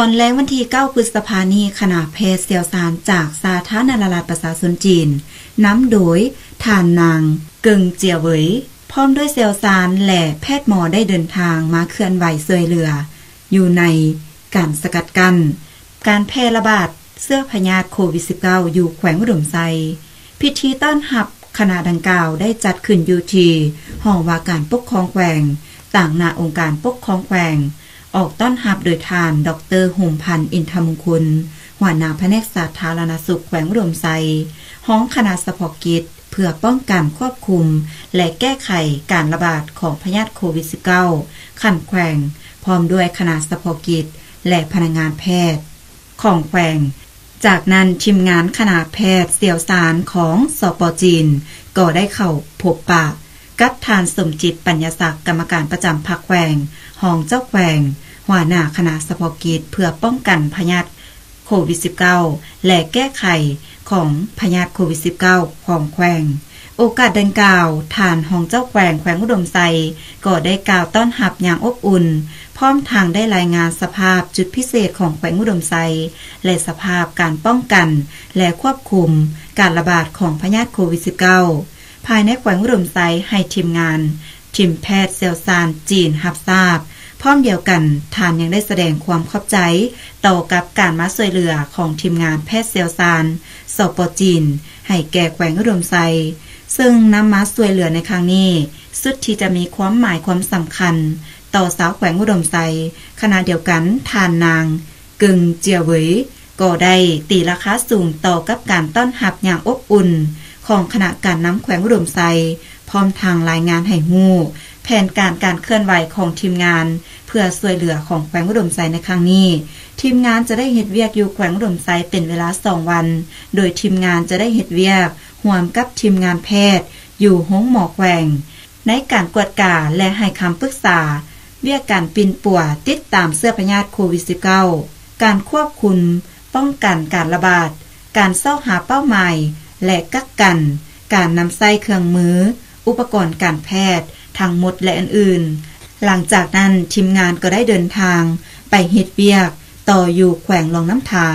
ตอนแรงวันที่ 9 พฤษภานีขณะแพทย์เสียวสารจากสาธารณรัฐประชาชนจีนน้ำโดยฐานนางเกิงเจียเวยพร้อมด้วยเซลสารและแพทย์หมอได้เดินทางมาเคลื่อนไหวเสยเหลือ อยู่ในการสกัดกัน้นการแพร่ระบาดเสื้อพยาธิโควิด -19 อยู่แขวงอุดมไซพิธีต้อนรับขณะดังกล่าวได้จัดขึ้นอยู่ที่ห้องว่าการปกครองแขวง ต่างนาองค์การปกครองแขวง ออกต้อนรับโดยทานดรหุมพันธ์อินทมงคลหัวหน้าแผนกสาธารณสุขแขวงอุดมไซห้องคณะสพกิจ เพื่อป้องกันควบคุม และแก้ไขการระบาดของพยาธิโควิด -19 ขันแขวง พร้อมด้วยคณะสพกิจ และพนักงานแพทย์ ของแขวง จากนั้นทีมงานคณะแพทย์เสี่ยวสารของสปจีน ก็ได้เข้าพบปะ กับทานสมจิตปัญญาศักดิ์กรรมการประจำพักแขวงห้องเจ้าแขวงหัวหน้าคณะสพกิจเพื่อป้องกันพยาธิโควิด -19 และแก้ไขของพยาธิโควิด -19 ของแขวง โอกาสดังกล่าวฐานห้องเจ้าแขวงแขวงอุดมไซก็ได้กล่าวต้อนรับอย่างอบอุ่น พร้อมทางได้รายงานสภาพจุดพิเศษของแขวงอุดมไซและสภาพการป้องกัน และควบคุมการระบาดของพยาธิโควิด -19 ภายในแขวงอุมไซให้ทีมงาน ทีมแพทย์เซลซาน จีนรับทราบ พร้อมเดียวกันทานยังได้แสดงความขอบใจ ต่อกับการมาสวยเหลือของทีมงานแพทย์เซลซานสปจีน ให้แก่แขวงอุมไซซึ่งน้ำมาสวยเหลือในครั้งนี้ สุดที่จะมีความหมายความสำคัญ ต่อสาวแขวงอุดมไซขณะเดียวกันทานนาง กึงเจียเวยก็ได้ตีราคาสูงต่อกับการต้อนรับอย่างอบอุ่น ของคณะการน้ำแขวงอุดมไซพร้อมทางรายงานให้ฮู้แผนการการเคลื่อนไหวของทีมงาน เพื่อสวยเหลือของแขวงอุดมไซในครั้งนี้ ทีมงานจะได้เฮ็ดเวียกอยู่แขวงอุดมไซเป็นเวลา2วัน โดยทีมงานจะได้เฮ็ดเวียกห่วมกับทีมงานแพทย์ อยู่ห้องหมอแขวง ในการกวดกาและให้คำปรึกษา เวียกการปินป่วติดตามเสื้อพยาธิโควิด -19 การควบคุมป้องกันการระบาด การเศร้าหาเป้าหมาย และกักกัน การนำไส้เครื่องมือ อุปกรณ์การแพทย์ทั้งหมดและอื่นๆ หลังจากนั้นทีมงานก็ได้เดินทาง ไปเฮ็ดเวียก ต่ออยู่แขวงลองน้ำทา